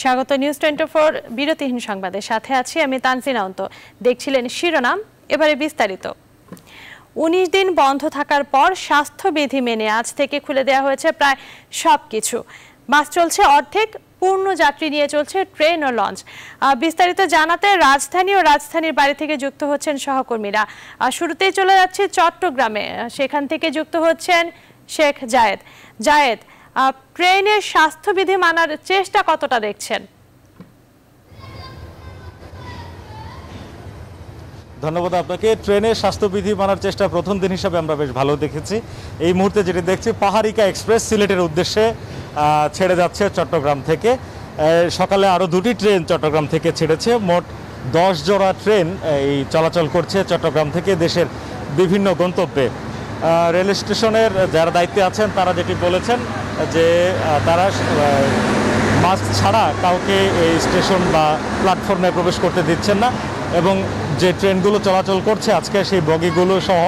স্বাগত news twenty four বিরতিহীন সংবাদের সাথে আছি আমি তানসিন অন্ত দেখছিলেন শিরোনাম, এবারে বিস্তারিত। উনিশ দিন বন্ধ থাকার পর স্বাস্থ্যবিধি মেনে আজ থেকে খুলে দেওয়া হয়েছে প্রায় সব কিছু বাস চলছে অর্ধেক, পূর্ণ যাত্রী নিয়ে চলছে ট্রেন ও লঞ্চ। বিস্তারিত জানাতে রাজধানী ও রাজধানীর বাড়ি থেকে যুক্ত হচ্ছেন সহকর্মীরা। শুরুতেই চলে যাচ্ছে চট্টগ্রামে। সেখান থেকে যুক্ত হচ্ছেন শেখ জায়েদ। জায়েদ ট্রেনের স্বাস্থ্যবিধি মানার চেষ্টা কতটা দেখছেন? ধন্যবাদ আপনাকে। ট্রেনে স্বাস্থ্যবিধি মানার চেষ্টা প্রথম দিন হিসাবে আমরা বেশ ভালো দেখেছি। এই মুহূর্তে যেটি দেখছি, পাহাড়িকা এক্সপ্রেস সিলেটের উদ্দেশ্যে ছেড়ে যাচ্ছে চট্টগ্রাম থেকে। সকালে আরও দুটি ট্রেন চট্টগ্রাম থেকে ছেড়েছে। মোট দশ জোড়া ট্রেন এই চলাচল করছে চট্টগ্রাম থেকে দেশের বিভিন্ন গন্তব্যে। রেল স্টেশনের যারা দায়িত্বে আছেন, তারা যেটি বলেছেন যে তারা মাস্ক ছাড়া কাউকে এই স্টেশন বা প্ল্যাটফর্মে প্রবেশ করতে দিচ্ছেন না এবং যে ট্রেনগুলো চলাচল করছে আজকে সেই বগিগুলো সহ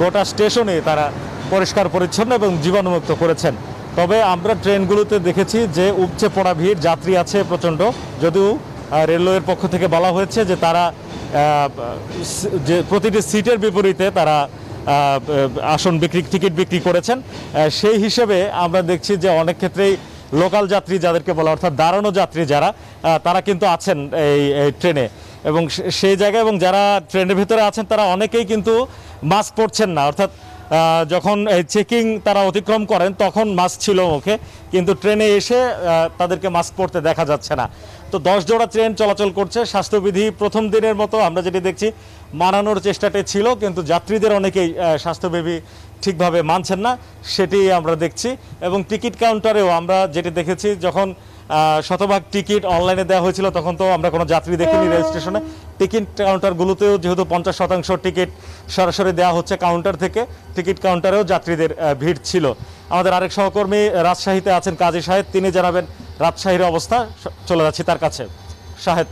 গোটা স্টেশনে তারা পরিষ্কার, পরিচ্ছন্ন এবং জীবাণুমুক্ত করেছেন। তবে আমরা ট্রেনগুলোতে দেখেছি যে উপচে পড়া ভিড়, যাত্রী আছে প্রচণ্ড। যদিও রেলওয়ের পক্ষ থেকে বলা হয়েছে যে তারা যে প্রতিটি সিটের বিপরীতে তারা আসন বিক্রি, টিকিট বিক্রি করেছেন। সেই হিসেবে আমরা দেখছি যে অনেক ক্ষেত্রেই লোকাল যাত্রী যাদেরকে বলা অর্থাৎ দাঁড়ানো যাত্রী যারা তারা কিন্তু আছেন এই ট্রেনে। এবং সেই জায়গায় এবং যারা ট্রেনের ভিতরে আছেন, তারা অনেকেই কিন্তু মাস্ক পরছেন না। অর্থাৎ যখন চেকিং তারা অতিক্রম করেন, তখন মাস্ক ছিল মুখে। কিন্তু ট্রেনে এসে তাদেরকে মাস্ক পরতে দেখা যাচ্ছে না। তো দশ জোড়া ট্রেন চলাচল করছে স্বাস্থ্যবিধি প্রথম দিনের মতো আমরা যেটি দেখছি মানানোর চেষ্টাটি ছিল কিন্তু যাত্রীদের অনেকেই স্বাস্থ্যবিধি ঠিকভাবে মানছেন না সেটি আমরা দেখছি। এবং টিকিট কাউন্টারেও আমরা যেটি দেখেছি যখন শতভাগ টিকিট অনলাইনে দেওয়া হয়েছিল তখন তো আমরা কোনো যাত্রী দেখিনি রেল স্টেশনে টিকিট কাউন্টারগুলোতেও যেহেতু পঞ্চাশ শতাংশ টিকিট সরাসরি দেওয়া হচ্ছে কাউন্টার থেকে টিকিট কাউন্টারেও যাত্রীদের ভিড় ছিল। আমাদের আরেক সহকর্মী রাজশাহীতে আছেন কাজী সাহেব তিনি জানাবেন রাজশাহীর অবস্থা চলে যাচ্ছি তার কাছে। সাহেদ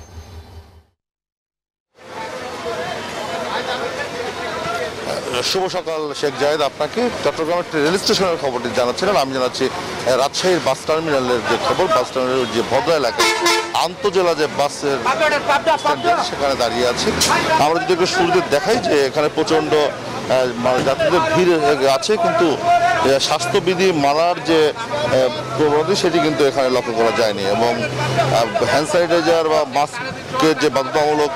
শুভ সকাল, শেখ জায়েদ আপনাকে চট্টগ্রামের রেল স্টেশনের খবরটি জানাচ্ছিলেন। আমি জানাচ্ছি রাজশাহীর বাস টার্মিনালের যে খবর, বাস টার্মিনালের যে ভদ্র এলাকা, আন্তজেলা যে বাসের সেখানে দাঁড়িয়ে আছে। আমরা যদি একটু দেখাই যে এখানে প্রচণ্ড মানে যাত্রীদের ভিড় আছে, কিন্তু স্বাস্থ্যবিধি মানার যে প্রবণতি, সেটি কিন্তু এখানে লক্ষ্য করা যায়নি এবং হ্যান্ড স্যানিটাইজার বা মাস্কের যে বাধ্যতামূলক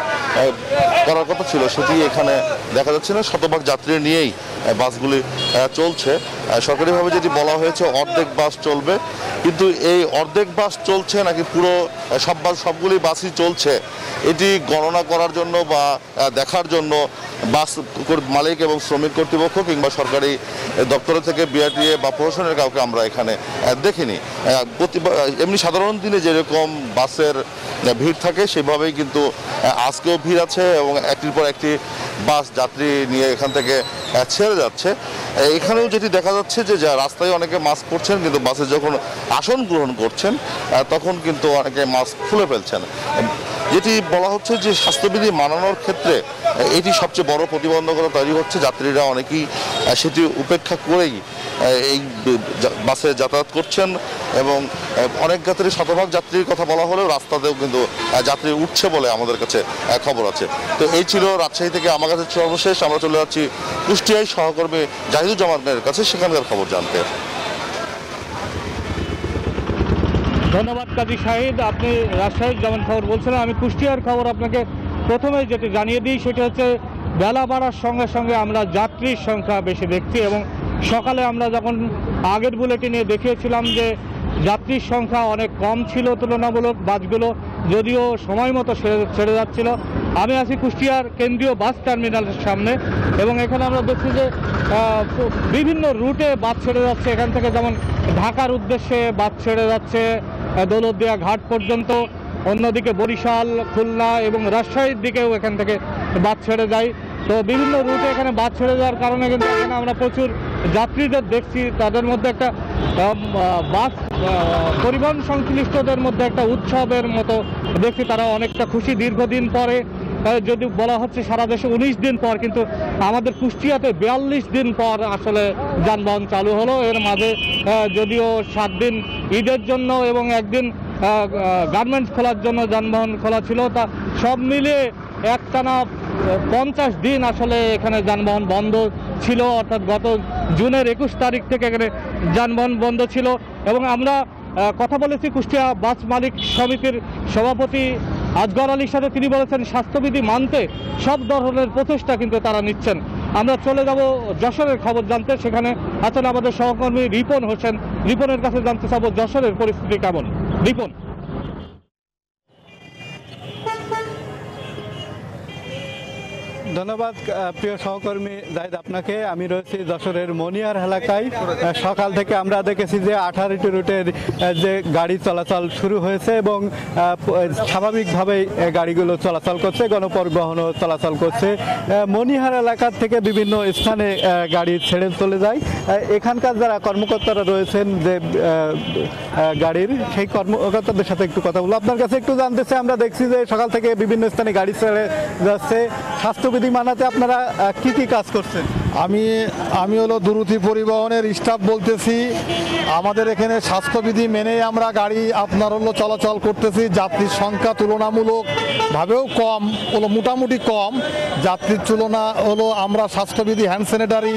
করার কথা ছিল, সেটি এখানে দেখা যাচ্ছে না। শতভাগ যাত্রী নিয়েই বাসগুলি চলছে। সরকারিভাবে যেটি বলা হয়েছে, অর্ধেক বাস চলবে। কিন্তু এই অর্ধেক বাস চলছে নাকি পুরো সব বাস, সবগুলি বাসই চলছে? এটি গণনা করার জন্য বা দেখার জন্য বাস মালিক এবং শ্রমিক কর্তৃপক্ষ কিংবা সরকারি দপ্তর থেকে বিআরটিএ বা প্রশাসনের কাউকে আমরা এখানে দেখিনি। এমনি সাধারণ দিনে যেরকম বাসের ভিড় থাকে, সেভাবেই কিন্তু আজকেও ভিড় আছে এবং একটির পর একটি বাস যাত্রী নিয়ে এখান থেকে ছেড়ে যাচ্ছে। এখানেও যেটি দেখা যাচ্ছে যে, যা রাস্তায় অনেকে মাস্ক পরছেন, কিন্তু বাসে যখন আসন গ্রহণ করছেন তখন কিন্তু অনেকে মাস্ক খুলে ফেলছেন। যেটি বলা হচ্ছে যে স্বাস্থ্যবিধি মানানোর ক্ষেত্রে এটি সবচেয়ে বড় প্রতিবন্ধকতা তৈরি হচ্ছে। যাত্রীরা অনেকেই সেটি উপেক্ষা করেই এই বাসে যাতায়াত করছেন এবং অনেক যাত্রী, শতভাগ যাত্রীর কথা বলা হলেও রাস্তাতেও কিন্তু যাত্রী উঠছে বলে আমাদের কাছে খবর আছে। তো এই ছিল রাজশাহী থেকে আমার কাছে সর্বশেষ। আমরা চলে যাচ্ছি কুষ্টিয়ায় সহকর্মী জাহিদুজ্জামানের কাছে। সেখানকার খবর জানতে। ধন্যবাদ কাজী শাহিদ আপনি রাজশাহীর যেমন খবর বলছিলেন, আমি কুষ্টিয়ার খবর আপনাকে প্রথমে যেটি জানিয়ে দিই, সেটা হচ্ছে বেলা বাড়ার সঙ্গে সঙ্গে আমরা যাত্রীর সংখ্যা বেশি দেখছি এবং সকালে আমরা যখন আগের বুলেটিনে দেখিয়েছিলাম যে যাত্রীর সংখ্যা অনেক কম ছিল তুলনামূলক বাসগুলো, যদিও সময় মতো ছেড়ে যাচ্ছিল, আমি আছি কুষ্টিয়ার কেন্দ্রীয় বাস টার্মিনালের সামনে এবং এখানে আমরা দেখছি যে বিভিন্ন রুটে বাস ছেড়ে যাচ্ছে। এখান থেকে যেমন ঢাকার উদ্দেশ্যে বাস ছেড়ে যাচ্ছে দৌলতদিয়া ঘাট পর্যন্ত, অন্যদিকে বরিশাল, খুলনা এবং রাজশাহীর দিকেও এখান থেকে বাস ছেড়ে যায়। তো বিভিন্ন রুটে এখানে বাস ছেড়ে যাওয়ার কারণে কিন্তু এখানে আমরা প্রচুর যাত্রীদের দেখছি। তাদের মধ্যে একটা বাস পরিবহন সংশ্লিষ্টদের মধ্যে একটা উৎসবের মতো দেখছি। তারা অনেকটা খুশি দীর্ঘদিন পরে। যদি বলা হচ্ছে সারা দেশে উনিশ দিন পর, কিন্তু আমাদের কুষ্টিয়াতে বিয়াল্লিশ দিন পর আসলে যানবাহন চালু হলো। এর মাঝে যদিও সাত দিন ঈদের জন্য এবং একদিন গার্মেন্টস খোলার জন্য যানবাহন খোলা ছিল, তা সব মিলিয়ে একটানা পঞ্চাশ দিন আসলে এখানে যানবাহন বন্ধ ছিল। অর্থাৎ গত জুনের একুশ তারিখ থেকে এখানে যানবাহন বন্ধ ছিল। এবং আমরা কথা বলেছি কুষ্টিয়া বাস মালিক সমিতির সভাপতি আজগর আলীর সাথে তিনি বলেছেন, স্বাস্থ্যবিধি মানতে সব ধরনের প্রচেষ্টা কিন্তু তারা নিচ্ছেন। আমরা চলে যাব যশোরের খবর জানতে। সেখানে আছেন আমাদের সহকর্মী রিপন হোসেন। রিপনের কাছে জানতে চাবো যশোরের পরিস্থিতি কেমন? রিপন। ধন্যবাদ প্রিয় সহকর্মী জাহিদ আপনাকে। আমি রয়েছি যশোরের মনিয়ার এলাকায়। সকাল থেকে আমরা দেখেছি যে আঠারোটি রুটের যে গাড়ি চলাচল শুরু হয়েছে এবং স্বাভাবিকভাবেই গাড়িগুলো চলাচল করছে গণপরিবহনও চলাচল করছে। মনিহার এলাকার থেকে বিভিন্ন স্থানে গাড়ি ছেড়ে চলে যায়। এখানকার যারা কর্মকর্তারা রয়েছেন যে গাড়ির সেই কর্মকর্তাদের সাথে একটু কথা বলব। আপনার কাছে একটু জানতে চাই, আমরা দেখছি যে সকাল থেকে বিভিন্ন স্থানে গাড়ি ছেড়ে যাচ্ছে। স্বাস্থ্যবিধি মানাতে আপনারা কি কি কাজ করছেন? আমি আমি হলো দুরুতি পরিবহনের স্টাফ বলতেছি। আমাদের এখানে স্বাস্থ্যবিধি মেনেই আমরা গাড়ি আপনার হলো চলাচল করতেছি। যাত্রীর সংখ্যা তুলনামূলকভাবেও কম, হলো মোটামুটি কম। যাত্রীর তুলনা হলো আমরা স্বাস্থ্যবিধি হ্যান্ড স্যানিটারি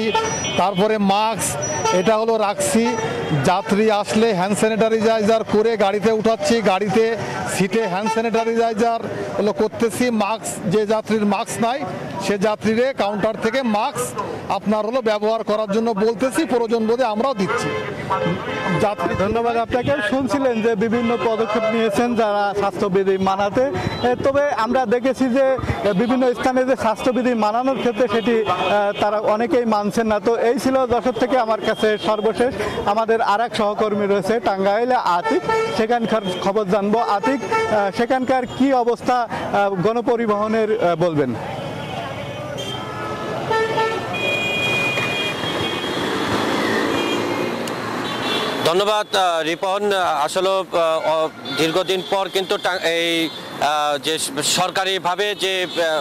তারপরে মাস্ক এটা হলো রাখছি। যাত্রী আসলে হ্যান্ড স্যানিটারিজাইজার করে গাড়িতে উঠাচ্ছি। গাড়িতে সিটে হ্যান্ড স্যানিটারিজাইজার করতেছি। মাস্ক যে যাত্রীর মাস্ক নাই সে যাত্রীরে কাউন্টার থেকে মাস্ক আপনার হলো ব্যবহার করার জন্য বলতেছি, প্রয়োজন বোধে আমরাও দিচ্ছি। যাত্রী ধন্যবাদ আপনাকে। শুনছিলেন যে বিভিন্ন পদক্ষেপ নিয়েছেন যারা স্বাস্থ্যবিধি মানাতে। তবে আমরা দেখেছি যে বিভিন্ন স্থানে যে স্বাস্থ্যবিধি মানানোর ক্ষেত্রে সেটি তারা অনেকেই মানছেন না। তো এই ছিল যশোর থেকে আমার কাছে সর্বশেষ। আমাদের আর এক সহকর্মী রয়েছে, টাঙ্গাইলে আতিক। সেখানকার খবর জানব। আতিক সেখানকার কি অবস্থা গণপরিবহনের বলবেন? ধন্যবাদ রিপন। আসলে দীর্ঘদিন পর কিন্তু এই যে সরকারিভাবে যে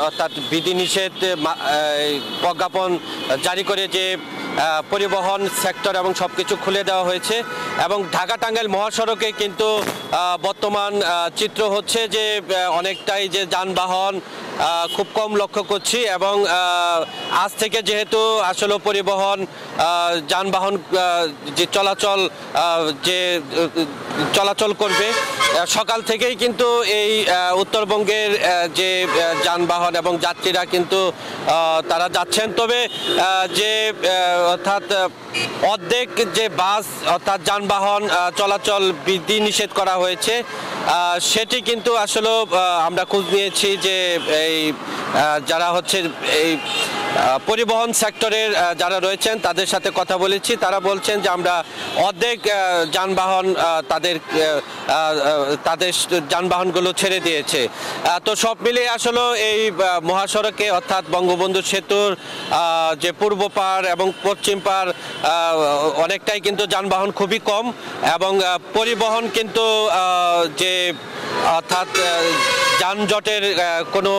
অর্থাৎ বিধিনিষেধ প্রজ্ঞাপন জারি করে যে পরিবহন সেক্টর এবং সব কিছু খুলে দেওয়া হয়েছে এবং ঢাকা টাঙ্গাইল মহাসড়কে কিন্তু বর্তমান চিত্র হচ্ছে যে অনেকটাই যে যানবাহন খুব কম লক্ষ্য করছি এবং আজ থেকে যেহেতু আসলে পরিবহন যানবাহন যে চলাচল যে, চলাচল করবে সকাল থেকেই কিন্তু এই উত্তরবঙ্গের যে যানবাহন এবং যাত্রীরা কিন্তু তারা যাচ্ছেন। তবে যে অর্থাৎ অর্ধেক যে বাস, অর্থাৎ যানবাহন চলাচল বিধি নিষেধ করা হয়েছে সেটি কিন্তু আসলে আমরা খোঁজ নিয়েছি যে এই যারা হচ্ছে এই পরিবহন সেক্টরের যারা রয়েছেন, তাদের সাথে কথা বলেছি। তারা বলছেন যে আমরা অর্ধেক যানবাহন তাদের তাদের যানবাহনগুলো ছেড়ে দিয়েছে। তো সব মিলিয়ে আসলে এই মহাসড়কে, অর্থাৎ বঙ্গবন্ধু সেতুর যে পূর্ব পার এবং পশ্চিম পার অনেকটাই কিন্তু যানবাহন খুবই কম এবং পরিবহন কিন্তু যে অর্থাৎ যানজটের কোনো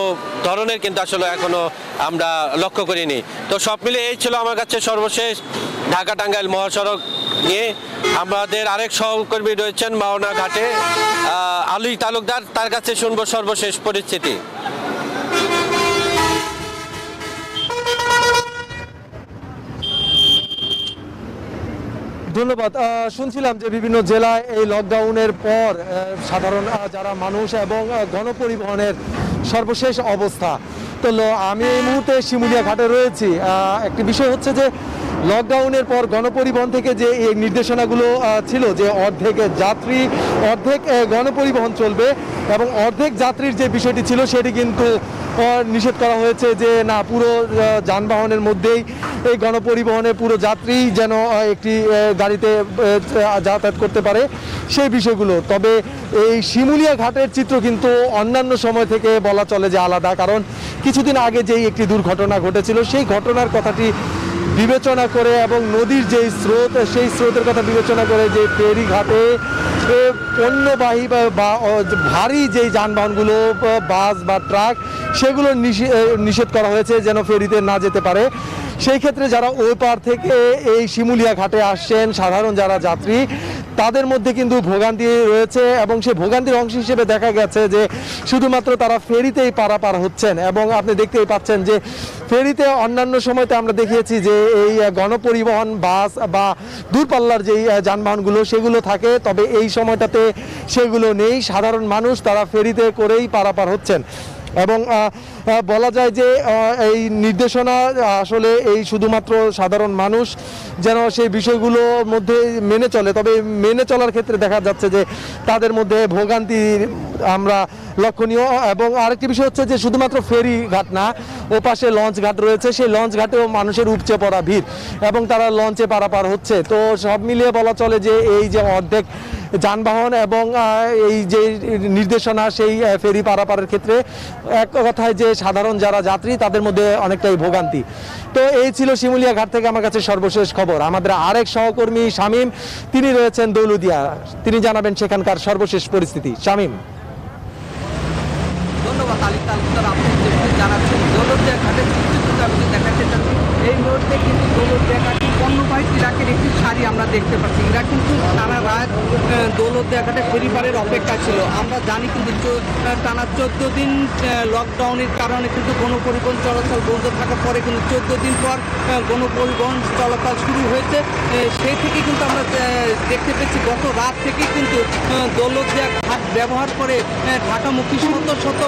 ধরনের কিন্তু আসলে এখনও আমরা লক্ষ্য করিনি। তো সব মিলে এই ছিল আমার কাছে সর্বশেষ ঢাকা টাঙ্গাইল মহাসড়ক নিয়ে। আমাদের আরেক সহকর্মী রয়েছেন মাওনা ঘাটে আলুই তালুকদার। তার কাছে শুনব সর্বশেষ পরিস্থিতি। ধন্যবাদ। শুনছিলাম যে বিভিন্ন জেলায় এই লকডাউনের পর সাধারণ যারা মানুষ এবং গণপরিবহনের সর্বশেষ অবস্থা। তো আমি এই মুহূর্তে শিমুলিয়া ঘাটে রয়েছি। একটি বিষয় হচ্ছে যে লকডাউনের পর গণপরিবহন থেকে যে এই নির্দেশনাগুলো ছিল যে অর্ধেক যাত্রী, অর্ধেক গণপরিবহন চলবে এবং অর্ধেক যাত্রীর যে বিষয়টি ছিল, সেটি কিন্তু নিষেধ করা হয়েছে যে, না, পুরো যানবাহনের মধ্যেই এই গণপরিবহনে পুরো যাত্রী যেন একটি গাড়িতে যাতায়াত করতে পারে সেই বিষয়গুলো। তবে এই শিমুলিয়া ঘাটের চিত্র কিন্তু অন্যান্য সময় থেকে বলা চলে যে আলাদা। কারণ কিছুদিন আগে যেই একটি দুর্ঘটনা ঘটেছিল, সেই ঘটনার কথাটি বিবেচনা করে এবং নদীর যেই স্রোত, সেই স্রোতের কথা বিবেচনা করে যে ফেরি ঘাটে পণ্যবাহী বা- ভারী যেই যানবাহনগুলো বাস বা ট্রাক, সেগুলো নিষে- নিষেধ করা হয়েছে যেন ফেরিতে না যেতে পারে। সেই ক্ষেত্রে যারা ওই পার থেকে এই শিমুলিয়া ঘাটে আসছেন, সাধারণ যারা যাত্রী, তাদের মধ্যে কিন্তু ভোগান্তি রয়েছে এবং সেই ভোগান্তির অংশ হিসেবে দেখা গেছে যে শুধুমাত্র তারা ফেরিতেই পারাপার হচ্ছেন এবং আপনি দেখতেই পাচ্ছেন যে ফেরিতে অন্যান্য সময়তে আমরা দেখিয়েছি যে এই গণপরিবহন, বাস বা দূরপাল্লার যেই যানবাহনগুলো, সেগুলো থাকে, তবে এই সময়টাতে সেগুলো নেই। সাধারণ মানুষ তারা ফেরিতে করেই পারাপার হচ্ছেন। এবং বলা যায় যে এই নির্দেশনা আসলে এই শুধুমাত্র সাধারণ মানুষ যেন সেই বিষয়গুলোর মধ্যে মেনে চলে। তবে মেনে চলার ক্ষেত্রে দেখা যাচ্ছে যে, তাদের মধ্যে ভোগান্তি আমরা লক্ষণীয়। এবং আরেকটি বিষয় হচ্ছে যে, শুধুমাত্র ফেরি ঘাট না ও পাশে লঞ্চ ঘাট রয়েছে। সেই লঞ্চ ঘাটেও মানুষের উপচে পড়া ভিড় এবং তারা লঞ্চে পারাপার হচ্ছে। তো সব মিলিয়ে বলা চলে যে, এই যে অর্ধেক যানবাহন এবং এই যে নির্দেশনা সেই ফেরি পারাপারের ক্ষেত্রে এক কথায় যে সাধারণ যারা যাত্রী, তাদের মধ্যে অনেকটাই ভোগান্তি। তো এই ছিল শিমুলিয়া ঘাট থেকে আমার কাছে সর্বশেষ খবর। আমাদের আরেক সহকর্মী শামীম, তিনি রয়েছেন দৌলুদিয়া। তিনি জানাবেন সেখানকার সর্বশেষ পরিস্থিতি। শামীম। ধন্যবাদ আলী তালুকদার। আপনি যেভাবে জানাচ্ছেন দৌলতদিয়া ঘাটের চিত্রটা আমি দেখাতে চাচ্ছি, এই মুহূর্তে কিন্তু দৌলতদিয়া ঘাটে পণ্যবাহী ইরাকের একটি শাড়ি আমরা দেখতে পাচ্ছি। এরা কিন্তু টানা রাত দৌলত ঘাটে ফেরিপারের অপেক্ষা ছিল। আমরা জানি কিন্তু টানা চোদ্দ দিন লকডাউনের কারণে কিন্তু গণপরিবহন চলাচল বন্ধ থাকার পরে কিন্তু চোদ্দ দিন পর গণপরিবহন চলাচল শুরু হয়েছে। সেই থেকে কিন্তু আমরা দেখতে পেয়েছি গত রাত থেকে কিন্তু দৌলত ঘাট ব্যবহার করে ঢাকামুখী শত শত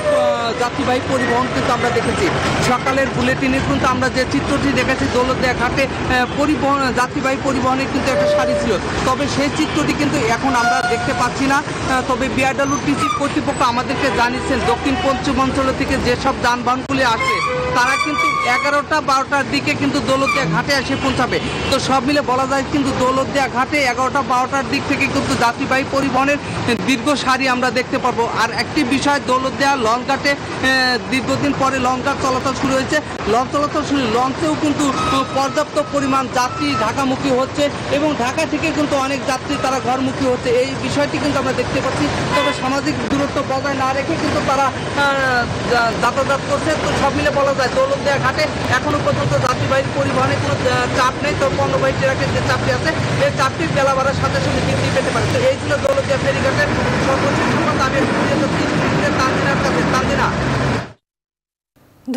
যাত্রীবাহী পরিবহন কিন্তু আমরা দেখেছি। সকালের বুলেটিনে কিন্তু আমরা যে চিত্রটি দেখেছি দৌলতদিয়া ঘাটে আহ, পরিবহন, যাত্রীবাহী পরিবহনের কিন্তু একটা সারি ছিল। তবে সেই চিত্রটি কিন্তু এখন আমরা দেখতে পাচ্ছি না। তবে তবে বিআরডাব্লিউটিসি কর্তৃপক্ষ আমাদেরকে জানিয়েছেন, দক্ষিণ পশ্চিমাঞ্চল থেকে যেসব যানবাহনগুলি আসে, তারা কিন্তু এগারোটা বারোটার দিকে কিন্তু দৌলতদিয়া ঘাটে এসে পৌঁছাবে। তো সব মিলে বলা যায় কিন্তু দৌলতদিয়া ঘাটে এগারোটা বারোটার দিক থেকে কিন্তু যাত্রীবাহী পরিবহনের দীর্ঘ সারি আমরা দেখতে পারব আর একটি বিষয়, দৌলতদিয়া লঞ্চ ঘাটে দীর্ঘদিন পরে লঞ্চ ঘাট চলাচল শুরু হয়েছে। লঞ্চ চলাচল শুরু লঞ্চেও কিন্তু পর্যাপ্ত পরিমাণ যাত্রী ঢাকামুখী হচ্ছে এবং ঢাকা থেকে কিন্তু অনেক যাত্রী তারা ঘরমুখী হচ্ছে। এই বিষয়টি কিন্তু আমরা দেখতে পাচ্ছি। তবে সামাজিক দূরত্ব বজায় না রেখে কিন্তু তারা যাতায়াত করছে। তো সব মিলে বলা যায় দৌলতদিয়া ঘাটে এখনও পর্যন্ত যাত্রীবাহী পরিবহনে কোনো চাপ নেই। তো পণ্যবাহী ট্রাকের যে চাপটি আছে, এই চাপটি বেলা বাড়ার সাথে সাথে বৃদ্ধি পেতে পারে। তো এই ছিল দৌলতদিয়া ফেরিঘাটের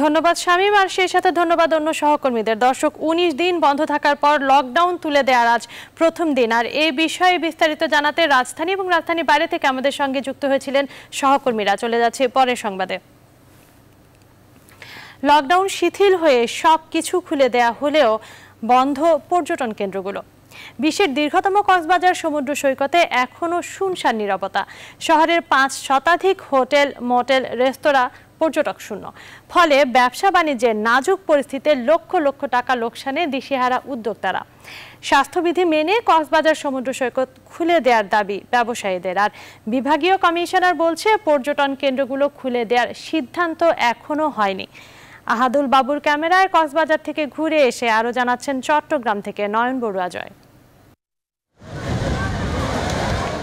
ধন্যবাদ, শামীম। আর সেই সাথে ধন্যবাদ অন্য সহকর্মীদের। দর্শক, উনিশ দিন বন্ধ থাকার পর লকডাউন তুলে দেওয়ার আজ প্রথম দিন। আর এই বিষয়ে বিস্তারিত জানাতে রাজধানী এবং রাজধানীর বাইরে থেকে আমাদের সঙ্গে যুক্ত হয়েছিলেন সহকর্মীরা। চলে যাচ্ছে পরের সংবাদে। লকডাউন শিথিল হয়ে সব কিছু খুলে দেয়া হলেও বন্ধ পর্যটন কেন্দ্রগুলো। বিশ্বের দীর্ঘতম কক্সবাজার সমুদ্র সৈকতে এখনও শুনশান নীরবতা। শহরের পাঁচ শতাধিক হোটেল, মোটেল, রেস্তোরাঁ পর্যটক শূন্য। ফলে ব্যবসা বাণিজ্যের নাজুক পরিস্থিতিতে লক্ষ লক্ষ টাকা লোকসানে দিশেহারা উদ্যোক্তারা। স্বাস্থ্যবিধি মেনে কক্সবাজার সমুদ্র সৈকত খুলে দেওয়ার দাবি ব্যবসায়ীদের। আর বিভাগীয় কমিশনার বলছে, পর্যটন কেন্দ্রগুলো খুলে দেওয়ার সিদ্ধান্ত এখনও হয়নি। আহাদুল বাবুর ক্যামেরায় কক্সবাজার থেকে ঘুরে এসে আরও জানাচ্ছেন চট্টগ্রাম থেকে নয়ন বড়ুয়া জয়।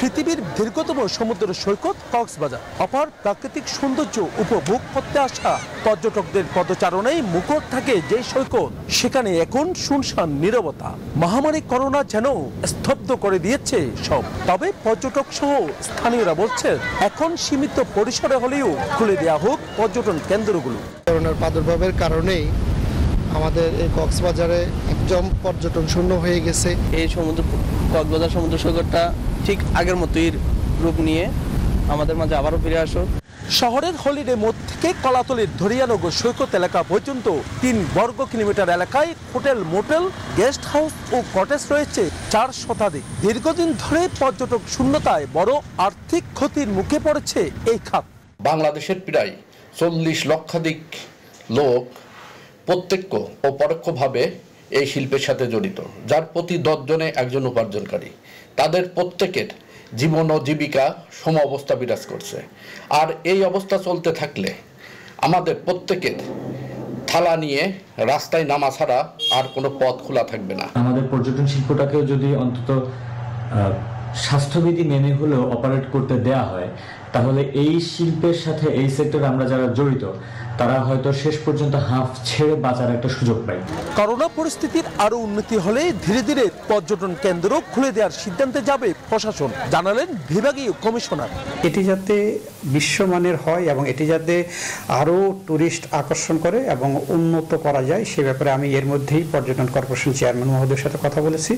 পৃথিবীর দীর্ঘতম সমুদ্র সৈকত কক্সবাজার। অপার প্রাকৃতিক সৌন্দর্য উপভোগ করতে আসা পর্যটকদের পদচারণায় মুখর থাকে যে সৈকত। সেখানে এখন শুনশান নীরবতা। মহামারী করোনা যেন স্তব্ধ করে দিয়েছে সব। তবে পর্যটক সহ স্থানীয়রা বলছেন এখন সীমিত পরিসরে হলেও খুলে দেওয়া হোক পর্যটন কেন্দ্রগুলো। করোনার প্রাদুর্ভাবের কারণেই আমাদের এই কক্সবাজারে একদম পর্যটন শূন্য হয়ে গেছে। এই সমুদ্র কক্সবাজার সমুদ্র সৈকতটা ঠিক আগের মতোই রূপ নিয়ে আমাদের মাঝে আবারও ফিরে আসুক শহরের হলিডে মোড় থেকে কলাতলির ধরিয়ানগর সৈকত এলাকা পর্যন্ত তিন বর্গ কিলোমিটার এলাকায় হোটেল মোটেল গেস্ট হাউস ও কটেজ রয়েছে চার শতাধিক। দীর্ঘদিন ধরে পর্যটক শূন্যতায় বড় আর্থিক ক্ষতির মুখে পড়েছে এই খাত। বাংলাদেশের প্রায় চল্লিশ লক্ষাধিক লোক প্রত্যক্ষ ও পরোক্ষভাবে এই শিল্পের সাথে জড়িত, যার প্রতি দশজনে একজন উপার্জনকারী। তাদের প্রত্যেকের জীবন ও জীবিকা সম অবস্থা বিরাজ করছে। আর এই অবস্থা চলতে থাকলে আমাদের প্রত্যেকের থালা নিয়ে রাস্তায় নামা ছাড়া আর কোনো পথ খোলা থাকবে না। আমাদের পর্যটন শিল্পটাকেও যদি অন্তত স্বাস্থ্যবিধি মেনে হলেও অপারেট করতে দেয়া হয়, তাহলে এই শিল্পের সাথে এই সেক্টরে আমরা যারা জড়িত তারা হয়তো শেষ পর্যন্ত হাফ ছেড়ে বাঁচার একটা সুযোগ পায়। করোনা পরিস্থিতির আরও উন্নতি হলে ধীরে ধীরে পর্যটন কেন্দ্র খুলে দেওয়ার সিদ্ধান্তে যাবে প্রশাসন জানালেন বিভাগীয় কমিশনার। এটি যাতে বিশ্বমানের হয় এবং এটি যাতে আরও টুরিস্ট আকর্ষণ করে এবং উন্নত করা যায় সে ব্যাপারে আমি এর মধ্যেই পর্যটন কর্পোরেশন চেয়ারম্যান মহোদয়ের সাথে কথা বলেছি।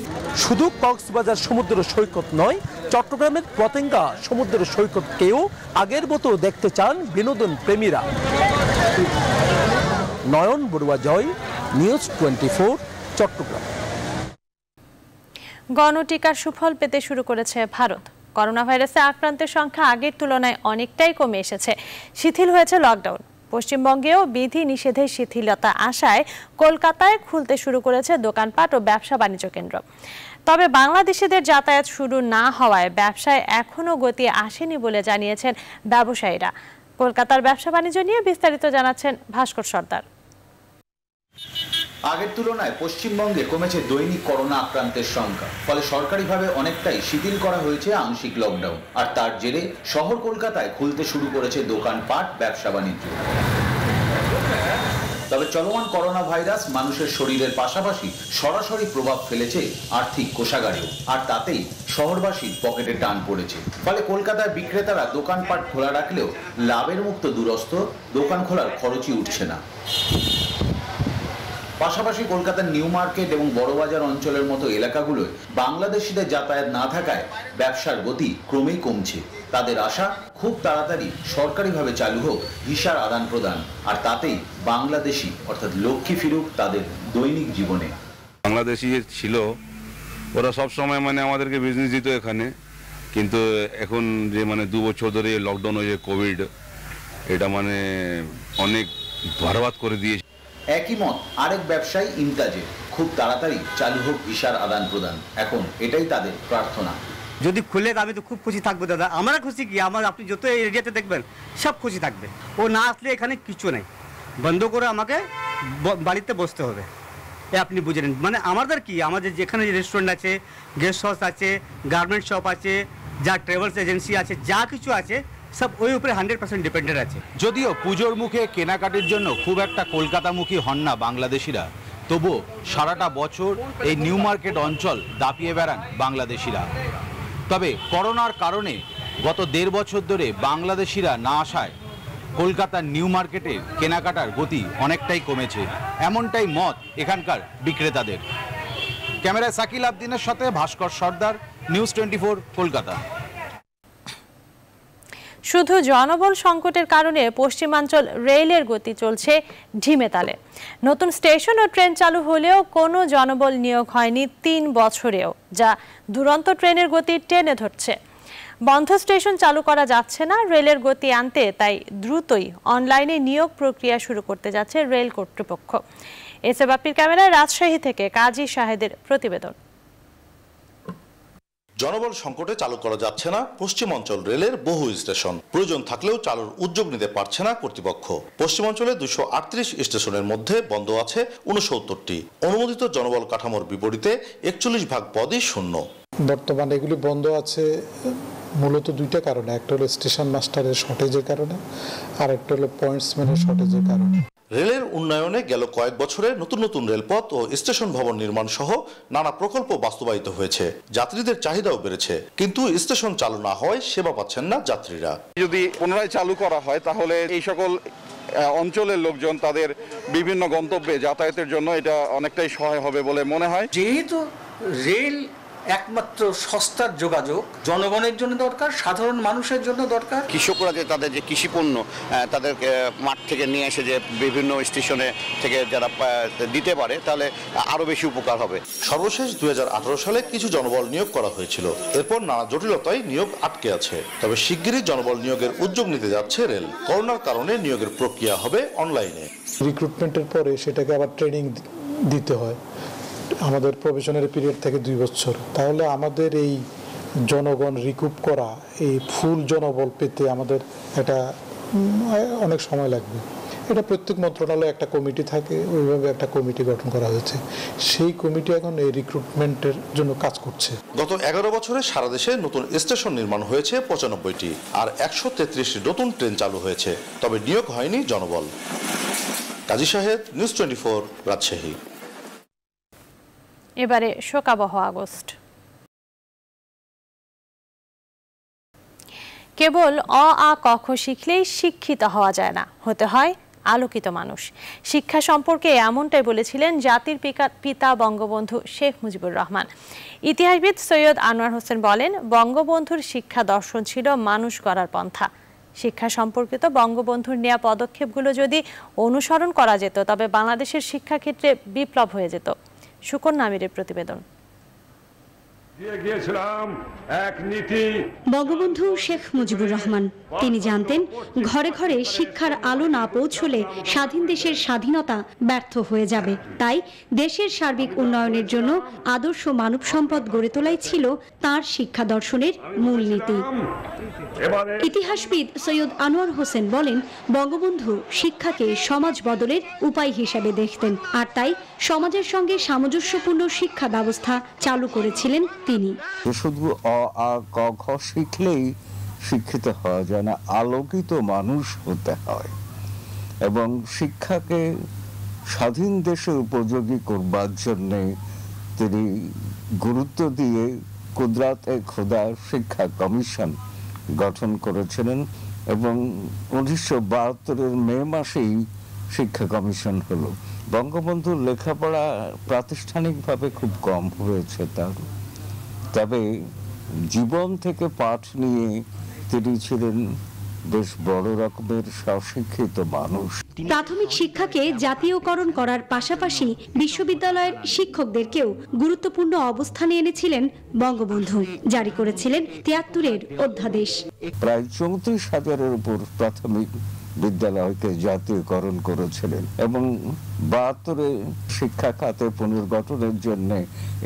শুধু কক্সবাজার সমুদ্র সৈকত নয় চট্টগ্রামের পতেঙ্গা সমুদ্র সৈকতকেও আগের মতো দেখতে চান বিনোদন প্রেমীরা। Nayan Barua Joy, news twenty Chattogram. গণটিকার সুফল পেতে শুরু করেছে ভারত। করোনা ভাইরাসে আক্রান্তের সংখ্যা আগের তুলনায় অনেকটাই কমে এসেছে। শিথিল হয়েছে লকডাউন। পশ্চিমবঙ্গেও বিধি নিষেধের শিথিলতা আসায় কলকাতায় খুলতে শুরু করেছে দোকানপাট ও ব্যবসা বাণিজ্য কেন্দ্র। তবে বাংলাদেশিদের যাতায়াত শুরু না হওয়ায় ব্যবসায় এখনও গতি আসেনি বলে জানিয়েছেন ব্যবসায়ীরা। কলকাতার ব্যবসা বাণিজ্য নিয়ে বিস্তারিত জানাচ্ছেন ভাস্কর সর্দার। আগের তুলনায় পশ্চিমবঙ্গে কমেছে দৈনিক করোনা আক্রান্তের সংখ্যা, ফলে সরকারিভাবে অনেকটাই শিথিল করা হয়েছে আংশিক লকডাউন আর তার জেরে শহর কলকাতায় খুলতে শুরু করেছে দোকানপাট, ব্যবসা বাণিজ্য। তবে চলমান করোনা ভাইরাস মানুষের শরীরের পাশাপাশি সরাসরি প্রভাব ফেলেছে আর্থিক কোষাগারেও। আর তাতেই শহরবাসীর পকেটে টান পড়েছে। ফলে কলকাতার বিক্রেতারা দোকানপাট খোলা রাখলেও লাভের মুক্ত দুরস্ত, দোকান খোলার খরচই উঠছে না। পাশাপাশি কলকাতার নিউ মার্কেট এবং বড়বাজার অঞ্চলের মতো এলাকাগুলোয় বাংলাদেশিদের যাতায়াত না থাকায় ব্যবসার গতি ক্রমেই কমছে। তাদের আশা খুব তাড়াতাড়ি সরকারিভাবে চালু হোক ভিসার আদান প্রদান, আর তাতেই বাংলাদেশি অর্থাৎ লক্ষ্মী ফিরুক তাদের দৈনিক জীবনে। বাংলাদেশি ছিল, ওরা সব সময় মানে আমাদেরকে বিজনেস দিত এখানে। কিন্তু এখন যে মানে দু বছর ধরে লকডাউন হয়েছে কোভিড এটা মানে অনেক বরবাদ করে দিয়েছে। একই মত, আরেক ব্যবসায়ী ইমতাজের খুব তাড়াতাড়ি চালু হোক ভিসার আদান প্রদান। এখন এটাই তাদের প্রার্থনা। যদি খুলে আমি তো খুব খুশি থাকব, দাদা। আমরা খুশি কি? আমার, আপনি যত এরিয়াতে দেখবেন, সব খুশি থাকবে। ও না আসলে এখানে কিছু নেই। বন্ধ করে আমাকে বাড়িতে বসতে হবে। এ আপনি বুঝে নিন। মানে আমাদের কি? আমাদের যেখানে রেস্টুরেন্ট আছে গেস্ট হাউস আছে গার্মেন্ট শপ আছে, যা ট্রাভেলস এজেন্সি আছে, যা কিছু আছে সব ওই উপরে হান্ড্রেড পার্সেন্ট ডিপেন্ডেন্ট আছে। যদিও পুজোর মুখে কেনাকাটির জন্য খুব একটা কলকাতামুখী হন না বাংলাদেশিরা। তবুও সারাটা বছর এই নিউ মার্কেট অঞ্চল দাপিয়ে বেড়ান বাংলাদেশিরা। তবে করোনার কারণে গত দেড় বছর ধরে বাংলাদেশিরা না আসায় কলকাতার নিউ মার্কেটের কেনাকাটার গতি অনেকটাই কমেছে। এমনটাই মত এখানকার বিক্রেতাদের। ক্যামেরায় সাকিল আবদিনের সাথে ভাস্কর সর্দার, নিউজ টোয়েন্টি কলকাতা। শুধু জনবল সংকটের কারণে পশ্চিমাঞ্চল রেলের গতি চলছে ঢিমে তালে। নতুন স্টেশন ও ট্রেন চালু হলেও কোনো জনবল নিয়োগ হয়নি তিন বছরেও, যা দুরন্ত ট্রেনের গতি টেনে ধরছে। বন্ধ স্টেশন চালু করা যাচ্ছে না রেলের গতি আনতে, তাই দ্রুতই অনলাইনে নিয়োগ প্রক্রিয়া শুরু করতে যাচ্ছে রেল কর্তৃপক্ষ। এসে বাপির ক্যামেরায় রাজশাহী থেকে কাজী শাহেদের প্রতিবেদন। জনবল সংকটে চালু করা যাচ্ছে না। পশ্চিমাঞ্চল রেলের বহু স্টেশন। প্রয়োজন থাকলেও চালুর উদ্যোগ নিতে পারছে না কর্তৃপক্ষ। পশ্চিমাঞ্চলে দুশো আটত্রিশ স্টেশনের মধ্যে বন্ধ আছে উনসত্তরটি অনুমোদিত জনবল কাঠামোর বিপরীতে একচল্লিশ ভাগ পদই শূন্য। বর্তমানে এগুলি বন্ধ আছে মূলত দুইটা কারণে। একটা হলো স্টেশন মাস্টারের শর্টেজের কারণে আর একটা হলো পয়েন্টসম্যানের শর্টেজের কারণে। রেলের উন্নয়নে গেল কয়েক বছরে নতুন নতুন রেলপথ ও স্টেশন ভবন নির্মাণ সহ নানা প্রকল্প বাস্তবায়িত হয়েছে। যাত্রীদের চাহিদাও বেড়েছে। কিন্তু স্টেশন চালু না হওয়ায় সেবা পাচ্ছেন না যাত্রীরা। যদি পুনরায় চালু করা হয় তাহলে এই সকল অঞ্চলের লোকজন তাদের বিভিন্ন গন্তব্যে যাতায়াতের জন্য এটা অনেকটাই সহায় হবে বলে মনে হয়। যেহেতু রেল একমাত্র সস্তার যোগাযোগ জনগণের জন্য দরকার সাধারণ মানুষের জন্য দরকার। কৃষকরা যে তাদের যে কৃষি পণ্য আহ, তাদেরকে মাঠ থেকে নিয়ে এসে যে বিভিন্ন স্টেশনে থেকে যারা দিতে পারে তাহলে আরও বেশি উপকার হবে। সর্বশেষ দুই হাজার আঠারো সালে কিছু জনবল নিয়োগ করা হয়েছিল। এরপর নানা জটিলতায় নিয়োগ আটকে আছে। তবে শিগগিরই জনবল নিয়োগের উদ্যোগ নিতে যাচ্ছে রেল। করোনার কারণে নিয়োগের প্রক্রিয়া হবে অনলাইনে। রিক্রুটমেন্টের পরে সেটাকে আবার ট্রেনিং দিতে হয়। আমাদের প্রফেশনারি পিরিয়ড থেকে দুই বছর। তাহলে আমাদের এই জনগণ রিকুপ করা এই ফুল জনবল পেতে আমাদের উম, অনেক সময় লাগবে। এটা প্রত্যেক মন্ত্রণালয়ে একটা কমিটি থাকে ওইভাবে একটা কমিটি গঠন করা হয়েছে। সেই কমিটি এখন এই রিক্রুটমেন্টের জন্য কাজ করছে। গত এগারো বছরে সারা দেশে নতুন স্টেশন নির্মাণ হয়েছে পঁচানব্বইটি আর একশো তেত্রিশটি নতুন ট্রেন চালু হয়েছে তবে নিয়োগ হয়নি জনবল। Kazi Shahed news twenty four Rajshahi. এবারে শোকাবহ আগস্ট। কেবল অ, আ, ক, খ শিখলেই শিক্ষিত হওয়া যায় না, হতে হয় আলোকিত মানুষ। শিক্ষা সম্পর্কে এমনটাই বলেছিলেন জাতির পিতা বঙ্গবন্ধু শেখ মুজিবুর রহমান। ইতিহাসবিদ সৈয়দ আনোয়ার হোসেন বলেন, বঙ্গবন্ধুর শিক্ষা দর্শন ছিল মানুষ গড়ার পন্থা। শিক্ষা সম্পর্কিত বঙ্গবন্ধুর নেওয়া পদক্ষেপগুলো যদি অনুসরণ করা যেত, তবে বাংলাদেশের শিক্ষাক্ষেত্রে বিপ্লব হয়ে যেত। সুকন্যা আমিরের প্রতিবেদন। গিয়েছিলাম এক নীতি। বঙ্গবন্ধু শেখ মুজিবুর রহমান। তিনি জানতেন ঘরে ঘরে শিক্ষার আলো না পৌঁছলে স্বাধীন দেশের স্বাধীনতা ব্যর্থ হয়ে যাবে। তাই দেশের সার্বিক উন্নয়নের জন্য আদর্শ মানব সম্পদ গড়ে তোলাই ছিল তার শিক্ষা দর্শনের মূলনীতি ইতিহাসবিদ সৈয়দ আনোয়ার হোসেন বলেন বঙ্গবন্ধু শিক্ষাকে সমাজ বদলের উপায় হিসাবে দেখতেন। আর তাই সমাজের সঙ্গে সামঞ্জস্যপূর্ণ শিক্ষা ব্যবস্থা চালু করেছিলেন তিনি। শুধু অ, আ, ক খ শিখলেই শিক্ষিত হওয়া যায় না, আলোকিত মানুষ হতে হয়। এবং শিক্ষাকে স্বাধীন দেশে উপযোগী করবার জন্যে তিনি গুরুত্ব দিয়ে কুদরাতে খোদা শিক্ষা কমিশন গঠন করেছিলেন এবং উনিশশো বাহাত্তরের মে মাসেই শিক্ষা কমিশন হলো। বঙ্গবন্ধুর লেখাপড়া প্রাতিষ্ঠানিকভাবে খুব কম হয়েছে তার। তবে জীবন থেকে পাঠ নিয়ে তিনি ছিলেন বেশ বড় রকমের স্বশিক্ষিত মানুষ। প্রাথমিক শিক্ষাকে জাতীয়করণ করার পাশাপাশি বিশ্ববিদ্যালয়ের শিক্ষকদেরকেও গুরুত্বপূর্ণ অবস্থানে এনেছিলেন বঙ্গবন্ধু জারি করেছিলেন তিয়াত্তরের অধ্যাদেশ। প্রায় চৌত্রিশ হাজারের উপর প্রাথমিক বিদ্যালয়কে জাতীয়করণ করেছিলেন এবং বাহাত্তরে শিক্ষা খাতে পুনর্গঠনের জন্য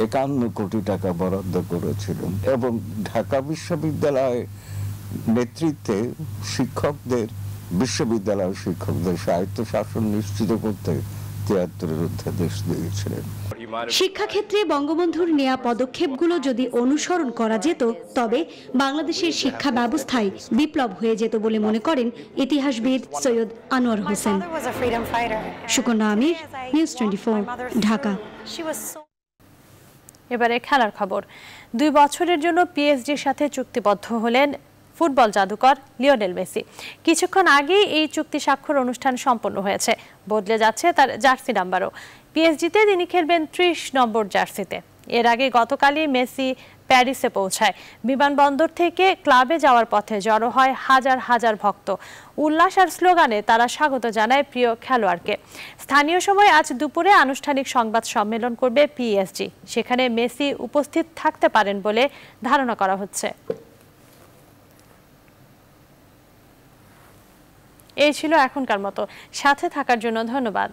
একান্ন কোটি টাকা বরাদ্দ করেছিলেন এবং ঢাকা বিশ্ববিদ্যালয় নেতৃত্বে শিক্ষকদের বিশ্ববিদ্যালয় শিক্ষকদের সাহিত্য শাসন নিশ্চিত করতে তিয়াত্তরের অধ্যাদেশ দিয়েছিলেন। শিক্ষাক্ষেত্রে বঙ্গবন্ধুর নেয়া পদক্ষেপগুলো যদি অনুসরণ করা যেত তবে বাংলাদেশের শিক্ষা ব্যবস্থায় বিপ্লব হয়ে যেত বলে মনে করেন ইতিহাসবিদ Syed Anwar Hossain. Sukanya Amir news twenty Dhaka. এবারে খেলার খবর। দুই বছরের জন্য পিএসজির সাথে চুক্তিবদ্ধ হলেন ফুটবল জাদুকর লিওনেল মেসি। কিছুক্ষণ আগেই এই চুক্তি স্বাক্ষর অনুষ্ঠান সম্পন্ন হয়েছে। বদলে যাচ্ছে তার জার্সি নাম্বারও। পিএসজিতে তিনি খেলবেন ত্রিশ নম্বর জার্সিতে। এর আগে গতকালই মেসি প্যারিসে পৌঁছায়। বিমানবন্দর থেকে ক্লাবে যাওয়ার পথে জড়ো হয় হাজার হাজার ভক্ত। উল্লাস আর স্লোগানে তারা স্বাগত জানায় প্রিয় খেলোয়াড়কে। স্থানীয় সময় আজ দুপুরে আনুষ্ঠানিক সংবাদ সম্মেলন করবে পিএসজি। সেখানে মেসি উপস্থিত থাকতে পারেন বলে ধারণা করা হচ্ছে। এই ছিল এখনকার মতো। সাথে থাকার জন্য ধন্যবাদ।